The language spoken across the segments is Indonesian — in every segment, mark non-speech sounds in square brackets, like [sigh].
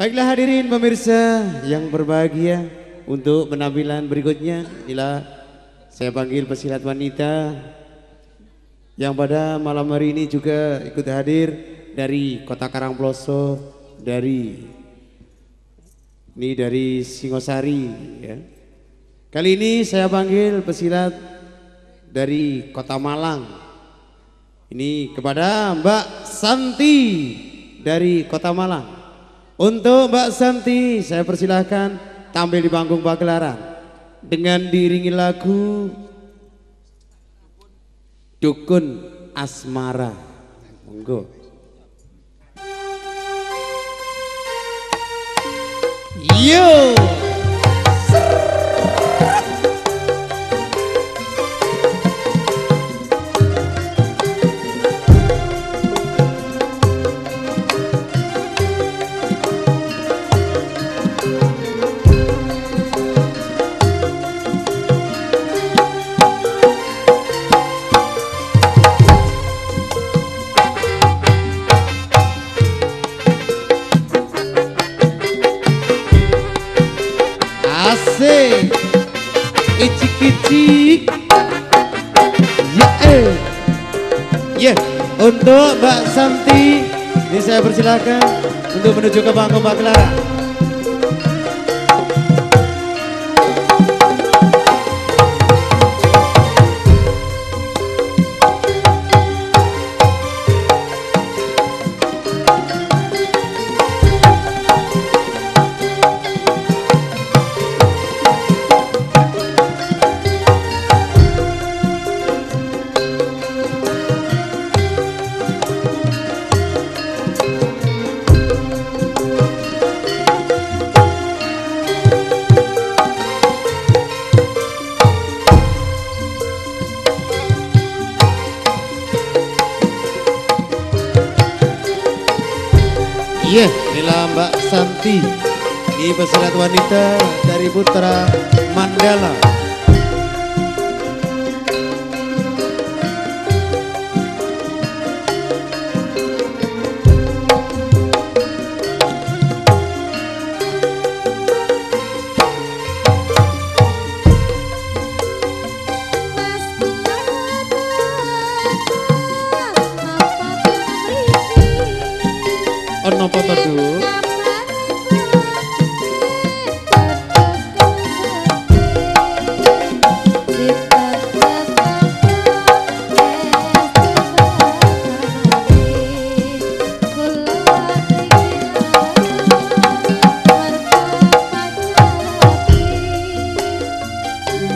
Baiklah hadirin pemirsa yang berbahagia untuk penampilan berikutnya inilah saya panggil pesilat wanita yang pada malam hari ini juga ikut hadir dari Kota Karangploso dari ini dari Singosari ya. Kali ini saya panggil pesilat dari Kota Malang. Ini kepada Mbak Santi dari Kota Malang. Untuk Mbak Santi, saya persilahkan tampil di panggung pagelaran dengan diiringi lagu Dukun Asmara. Monggo. Yo! Untuk Mbak Santi Ini saya persilahkan Untuk menuju ke panggung Mbak Clara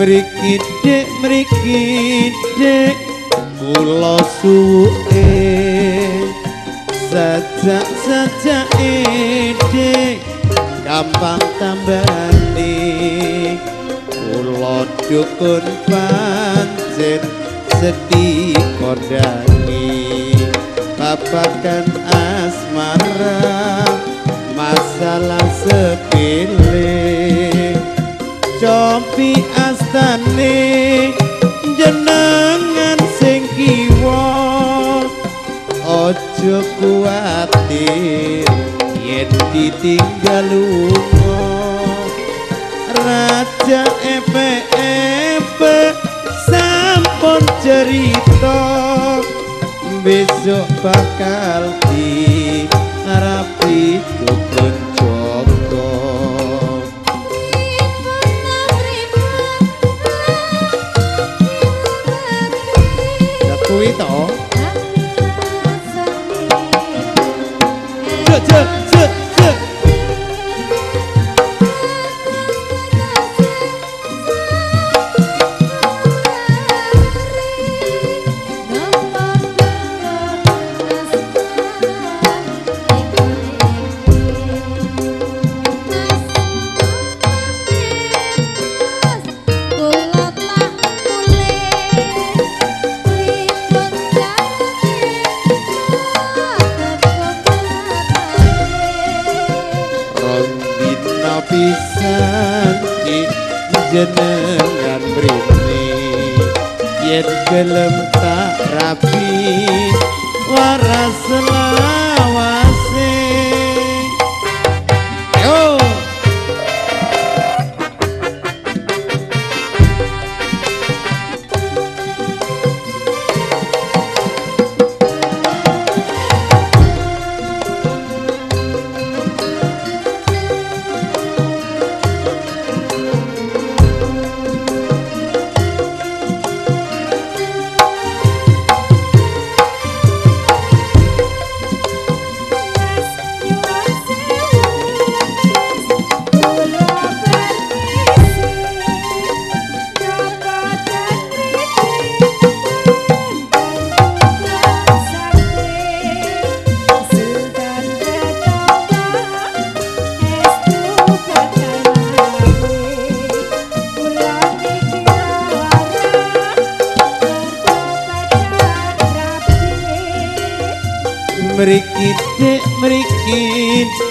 mriki dik mriki dik kula suwe sajak sajak ide gampang tambani. Kula dukun panjen sedi kordani babakan asmara masalah sepele. Jompi asmara astane jenengan sing kiwa Ojo kuatir yen ditinggal lunga. Raja epe epe sampun cerita Besok bakal di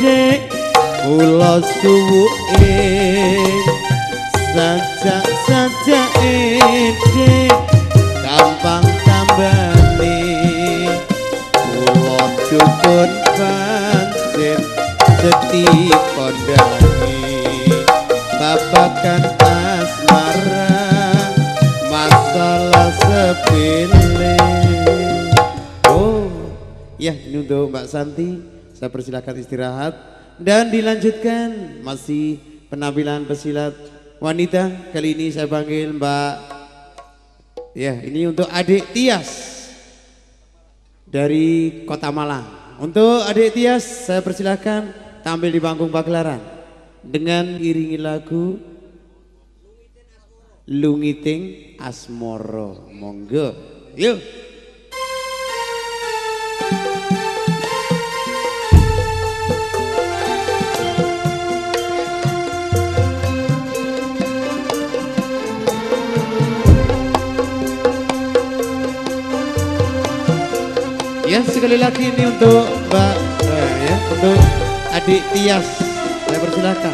dek kula suwuke sajak sajak dek gampang tambani. Kula dukun pancen seti kondani babakan asmara masalah sepele. Oh ya untuk Mbak Santi saya persilahkan istirahat dan dilanjutkan masih penampilan pesilat wanita kali ini saya panggil Mbak ya ini untuk adik Tias dari Kota Malang untuk adik Tias saya persilahkan tampil di panggung pagelaran dengan iringi lagu Lungiting Asmoro. Monggo. Yuk. Ya sekali lagi ini untuk Mbak eh, ya untuk adik Tias saya persilahkan.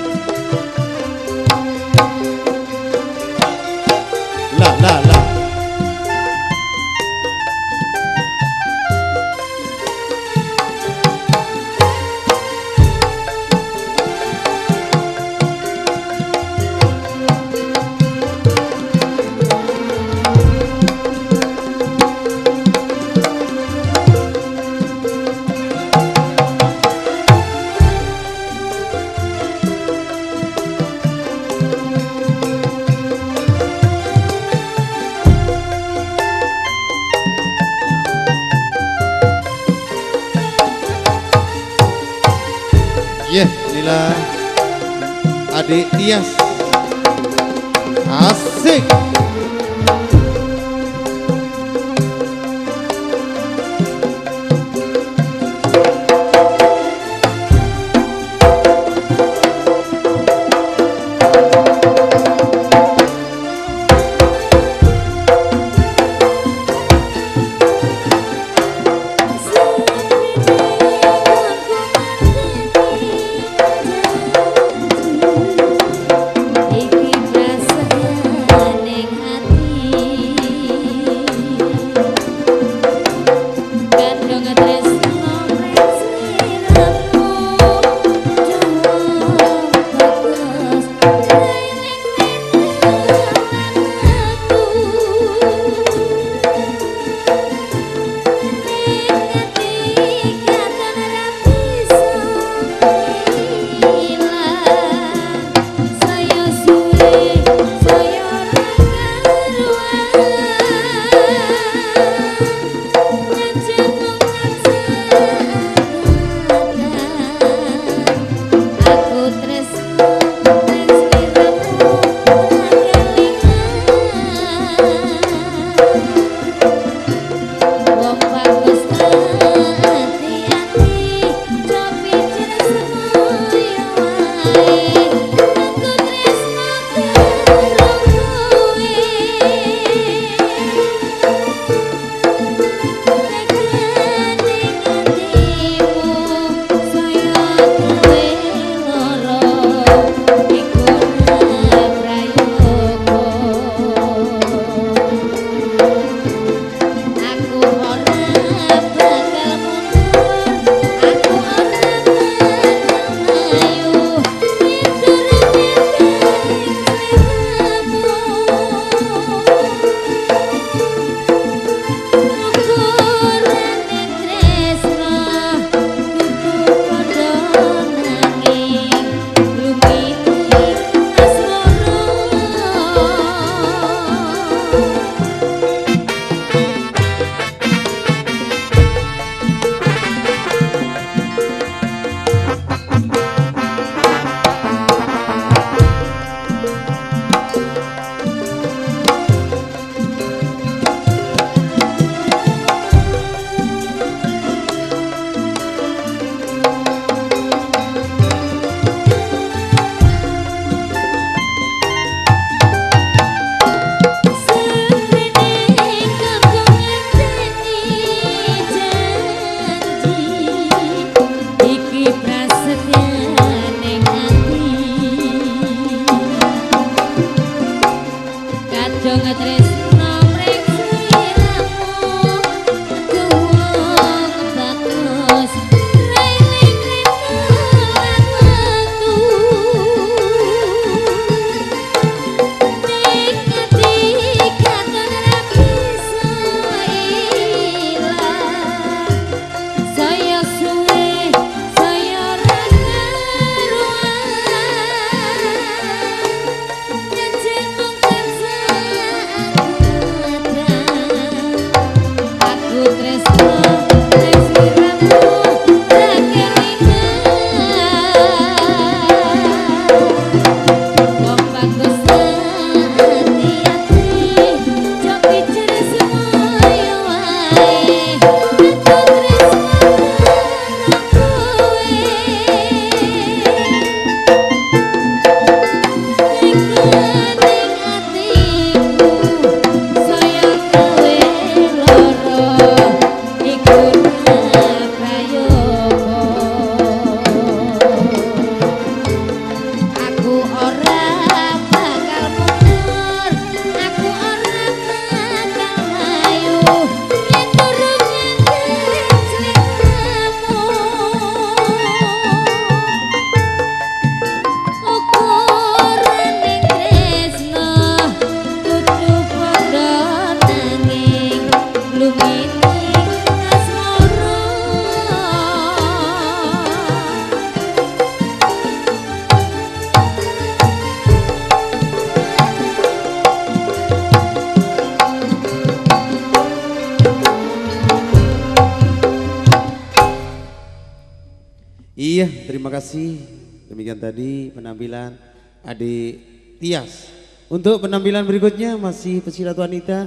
Tias. Untuk penampilan berikutnya masih pesilat wanita.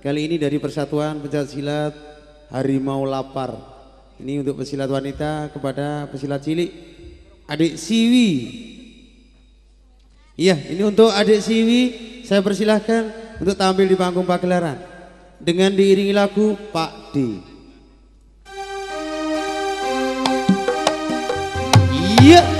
Kali ini dari Persatuan Pencak Silat Harimau Lapar. Ini untuk pesilat wanita kepada pesilat cilik adik Siwi. Iya, ini untuk adik Siwi saya persilahkan untuk tampil di panggung pagelaran dengan diiringi lagu Pak D. Iya. Oh,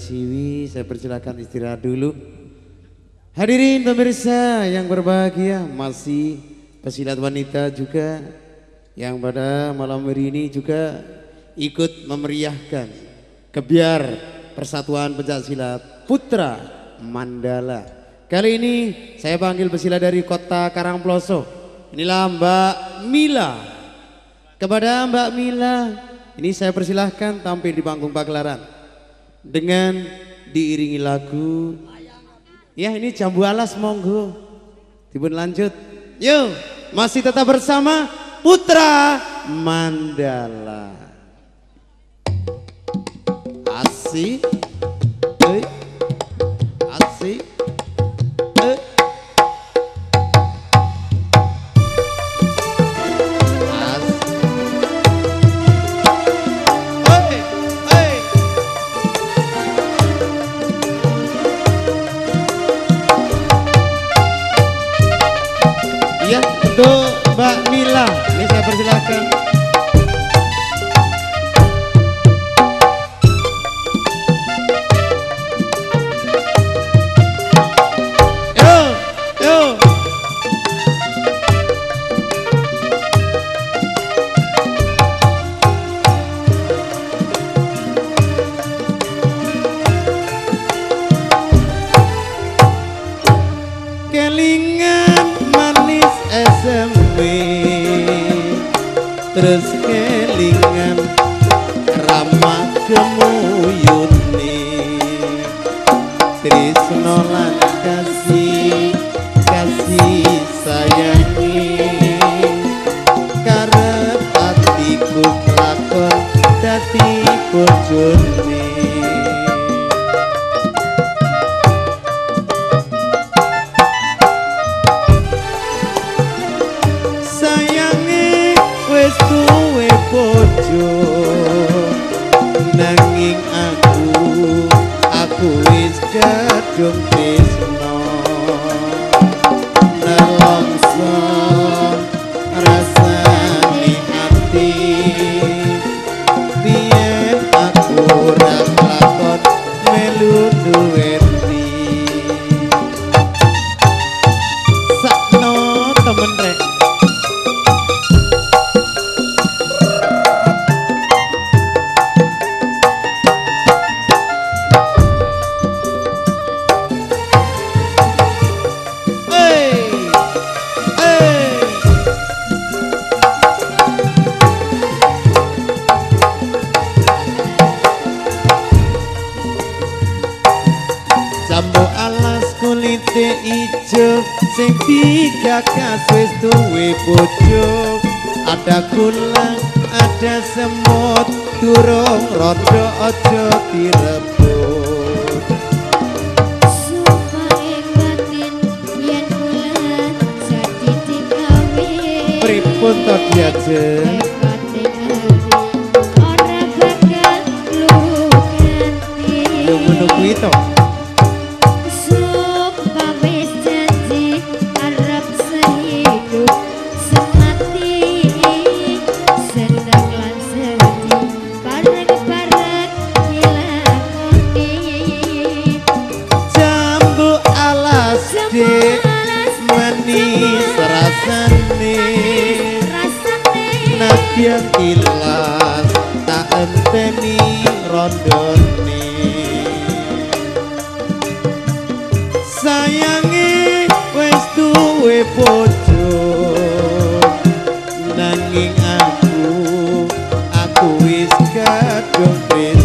Siwi, saya persilakan istirahat dulu. Hadirin pemirsa yang berbahagia, masih pesilat wanita juga yang pada malam hari ini juga ikut memeriahkan kebiar Persatuan Pencak Silat Putra Mandala. Kali ini saya panggil pesilat dari kota Karangploso. Inilah Mbak Mila. Kepada Mbak Mila, ini saya persilahkan tampil di panggung pagelaran dengan diiringi lagu. Ya ini jambu alas monggo. Dipun lanjut. Yuk, masih tetap bersama Putra Mandala. Asik. Ini digagas wis duwe bojo. Ada kulang ada semut durung rodo aja direbut. Sumpah batin yen kula jadi digawe. Pripun to diajeng ora ngono kuwi jagat gumpis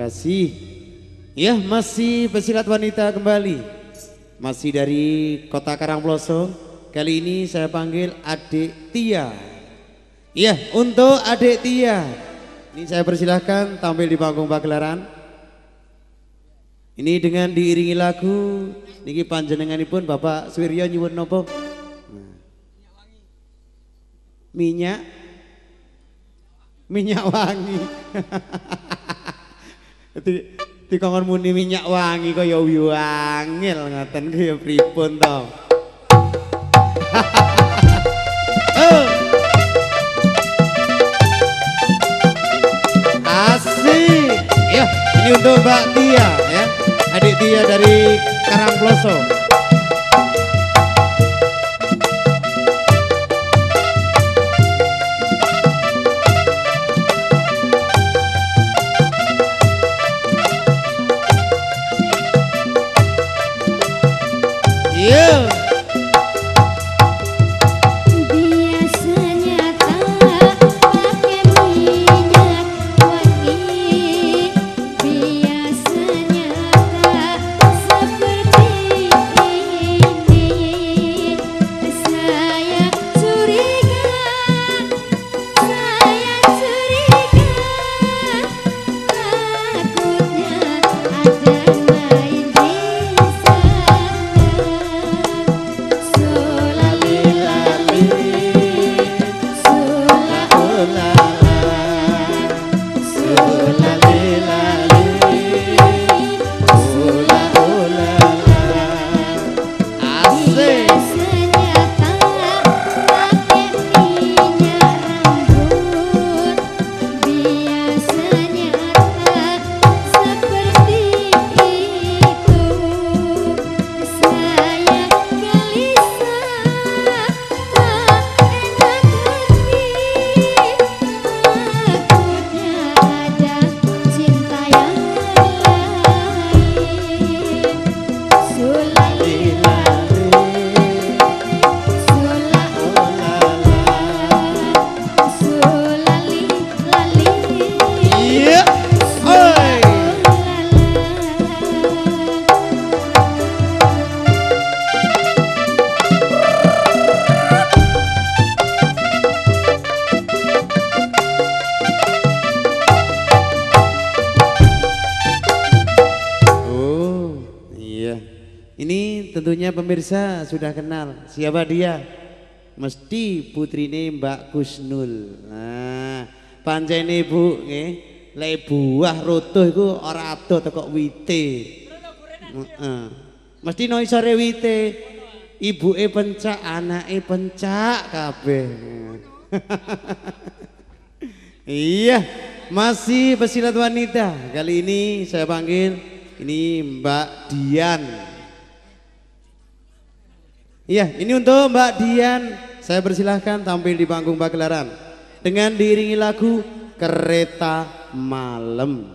kasih. Ya, masih pesilat wanita kembali. Masih dari Kota Karangploso. Kali ini saya panggil Adik Tia. Ya, untuk Adik Tia. Ini saya persilahkan tampil di panggung pagelaran. Ini dengan diiringi lagu niki panjenenganipun Bapak Swiryo nyuwun nopo? Minyak minyak wangi. [laughs] Di dikongkon muni minyak wangi kaya wangil ngaten kaya pripun to. [laughs] Asik. Ya, ini untuk Mbak Tia ya. Adik Tia dari Karangploso. Yeah. Sudah kenal. Siapa dia? Mesti putrine Mbak Kusnul. Nah, pancene Bu nggih, lek buah roto iku ora ado teko wite. Mesti no isore wite. Ibuke pencak, anake pencak kabeh. [laughs] Iya, masih pesilat wanita. Kali ini saya panggil ini Mbak Dian. Iya, ini untuk Mbak Dian. Saya persilahkan tampil di panggung pagelaran dengan diiringi lagu Kereta Malam.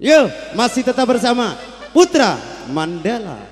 Yuk, masih tetap bersama Putra Mandala.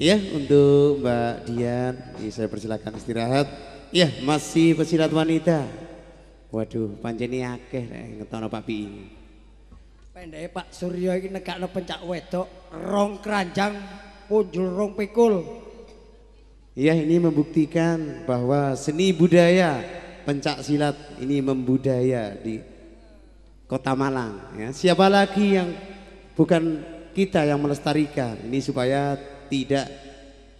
Ya, untuk Mbak Dian, saya persilakan istirahat. Ya, masih pesilat wanita. Waduh, panceni akeh nek ngetono Pak Pi ini. Pendeke Pak Suryo iki nekakno pencak wedok rong keranjang punjul rong pikul. Ya, ini membuktikan bahwa seni budaya pencak silat ini membudaya di Kota Malang. Ya, siapa lagi yang bukan kita yang melestarikan ini supaya tidak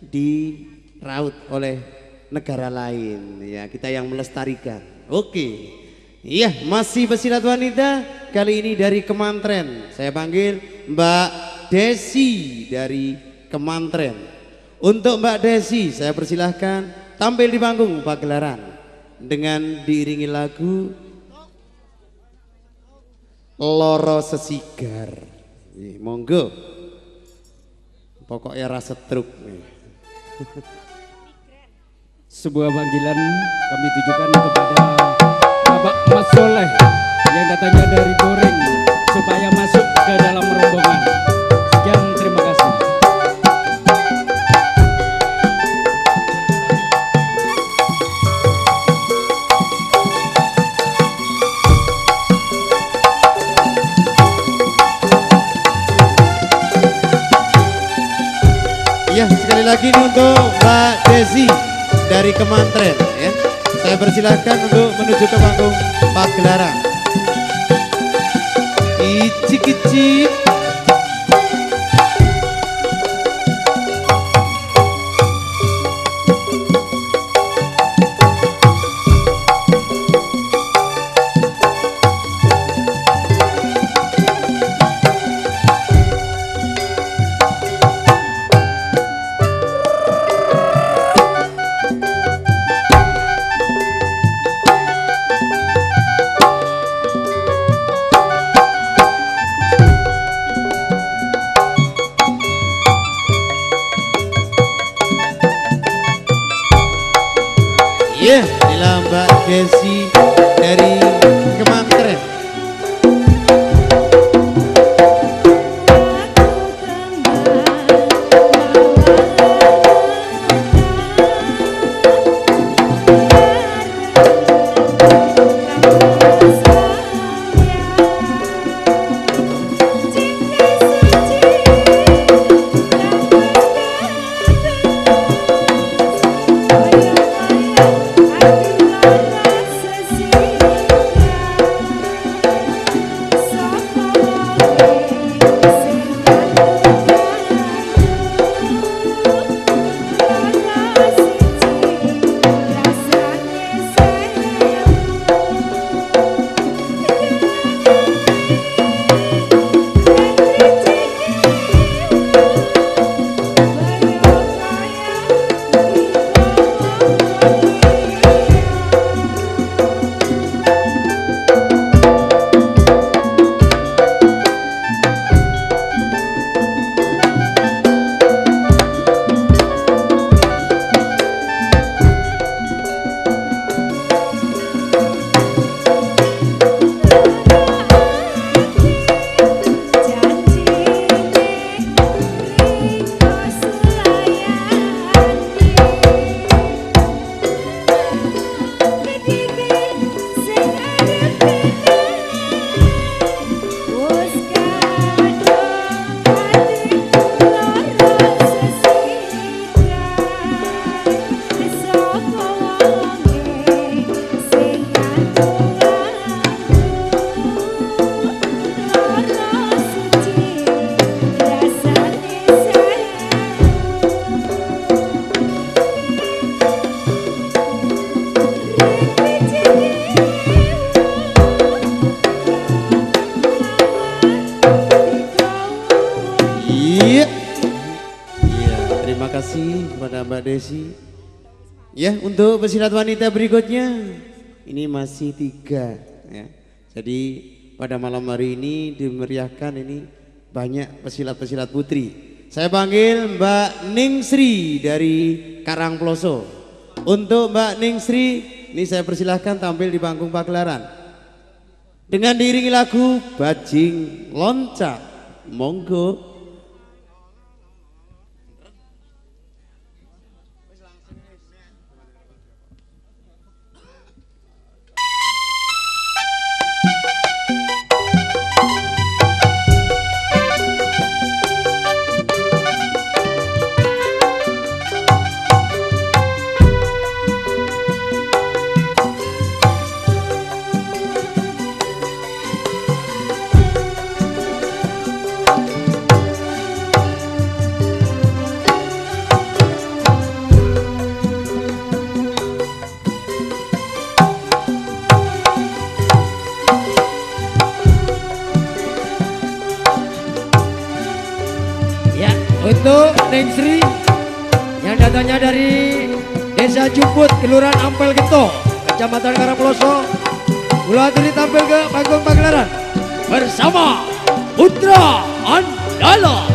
diraut oleh negara lain. Ya, kita yang melestarikan. Oke. Iya, masih pesilat wanita kali ini dari Kemantren. Saya panggil Mbak Desi dari Kemantren. Untuk Mbak Desi, saya persilahkan tampil di panggung pagelaran dengan diiringi lagu Loro Sesigar. Monggo. Pokoknya rasa truk [laughs] sebuah panggilan kami tujukan kepada Bapak Mas Soleh yang datangnya dari Goreng supaya masuk ke dalam rombongan. Sekali lagi untuk Mbak Desi dari Kemantren ya. Saya persilahkan untuk menuju ke panggung pagelaran. Icik Iya. Iya, terima kasih kepada Mbak Desi. Ya, untuk pesilat wanita berikutnya ini masih tiga. Ya. Jadi pada malam hari ini dimeriahkan ini banyak pesilat-pesilat putri. Saya panggil Mbak Ningsri dari Karangploso. Untuk Mbak Ningsri, ini saya persilahkan tampil di panggung pagelaran. Dengan diiringi lagu Bajing Loncat. Monggo. Neng Sri yang datangnya dari Desa Juput, Kelurahan Ampel Gento, Kecamatan Karangploso. Kula aturi tampil ke panggung pagelaran bersama Putra Andala.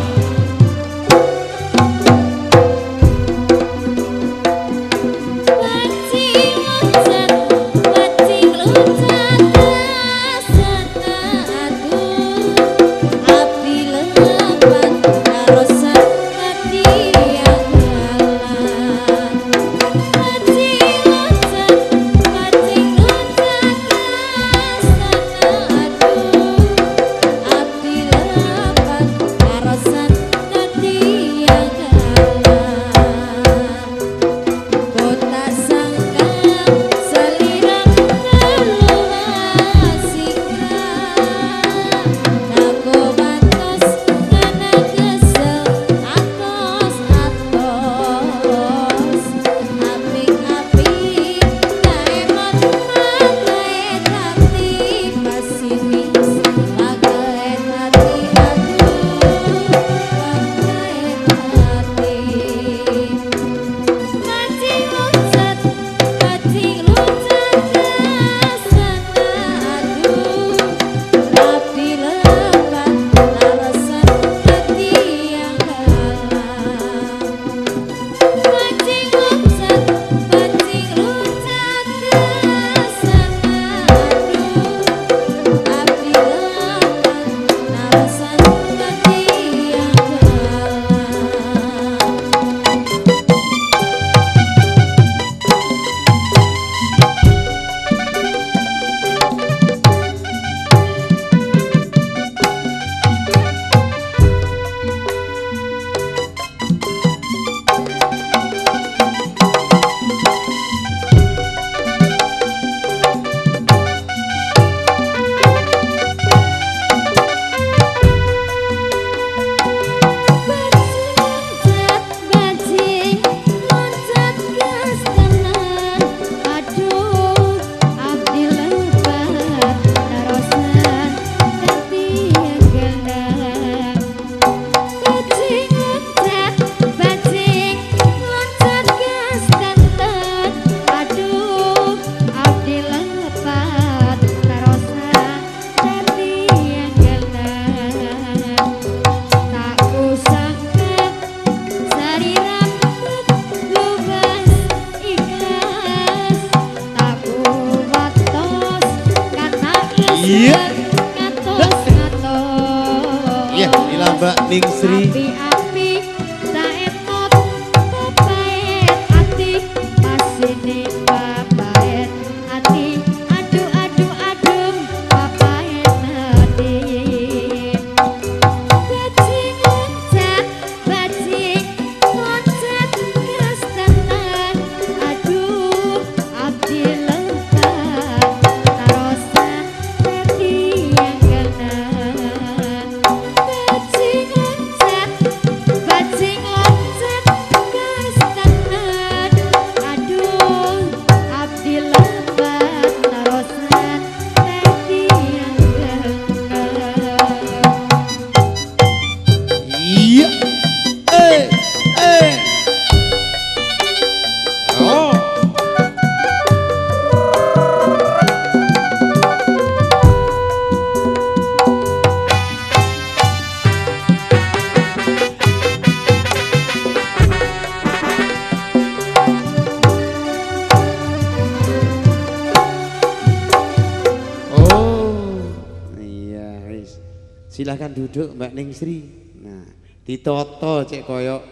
Mbak Ningsri. Nah, ditoto cek koyok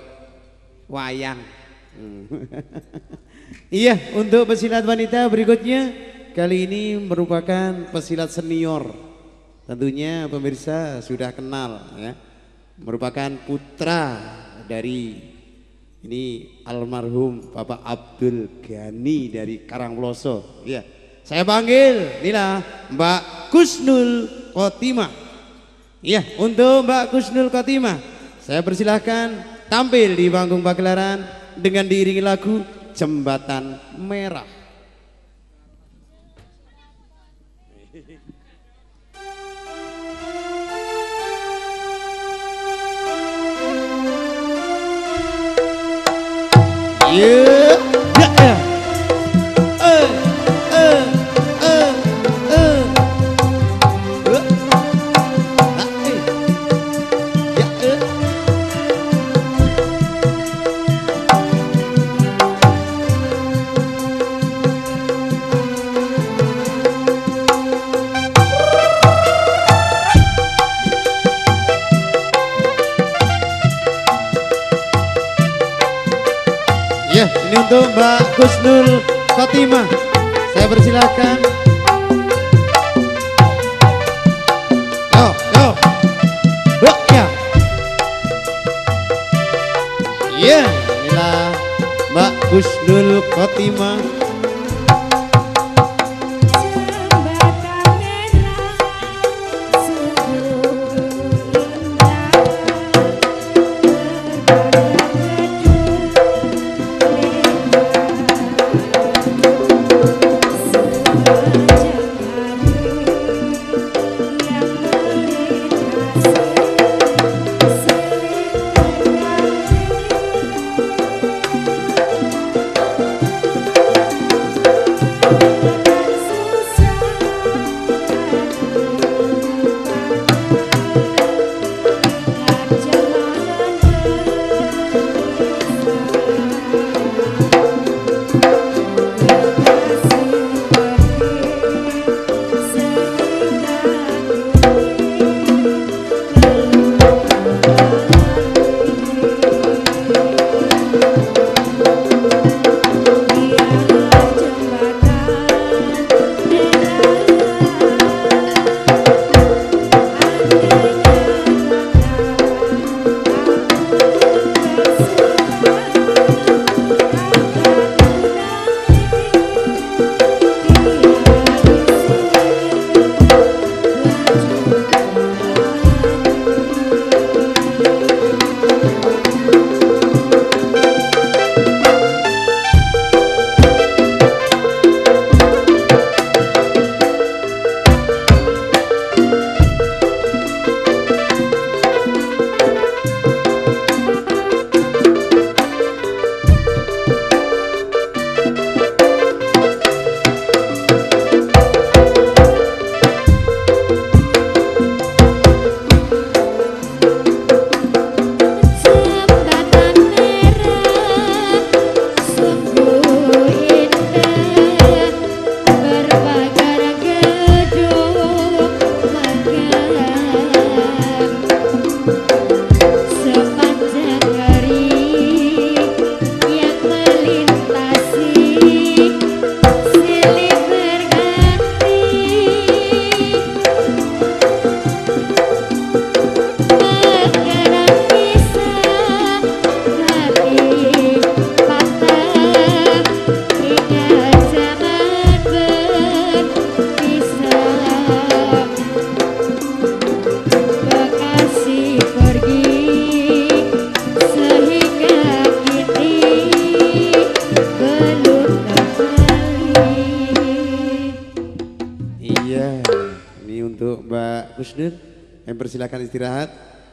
wayang. Hmm. [laughs] iya, untuk pesilat wanita berikutnya kali ini merupakan pesilat senior. Tentunya pemirsa sudah kenal ya. Merupakan putra dari ini almarhum Bapak Abdul Ghani dari Karangploso. Iya. Saya panggil inilah Mbak Kusnul Khotimah. Iya, untuk Mbak Kusnul Kotima, saya persilahkan tampil di panggung Pagelaran dengan diiringi lagu Jembatan Merah. Yeah. Untuk Mbak Gusnul Khotimah. Saya persilakan. Ya. Ya, inilah Mbak Gusnul Khotimah. Jembatan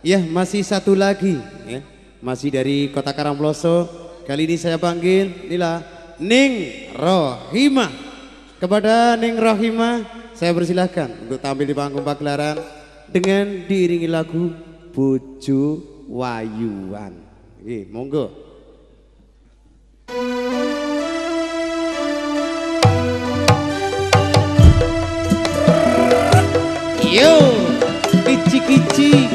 Ya, masih satu lagi. Ya. Masih dari Kota Karangploso. Kali ini saya panggil, inilah Ning Rohimah. Kepada Ning Rohimah, saya persilahkan untuk tampil di panggung pagelaran dengan diiringi lagu Bojo Wayuan. Oke, monggo. Yo, kici-kici.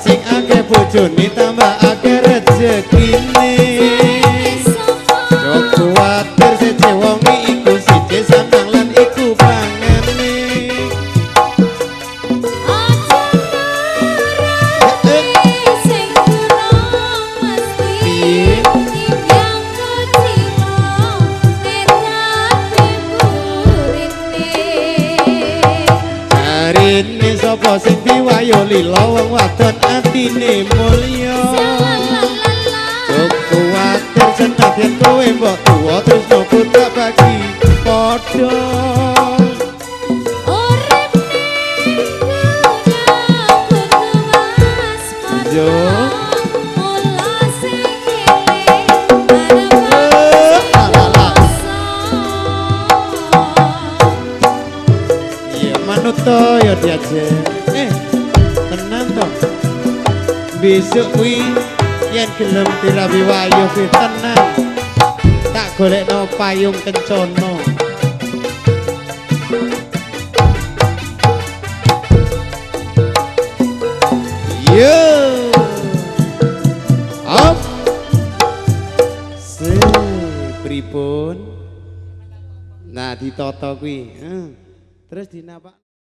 sing akeh bojone tambah payung kencana yo. Op. Se pripun nah ditoto kuwi. Terus dinapa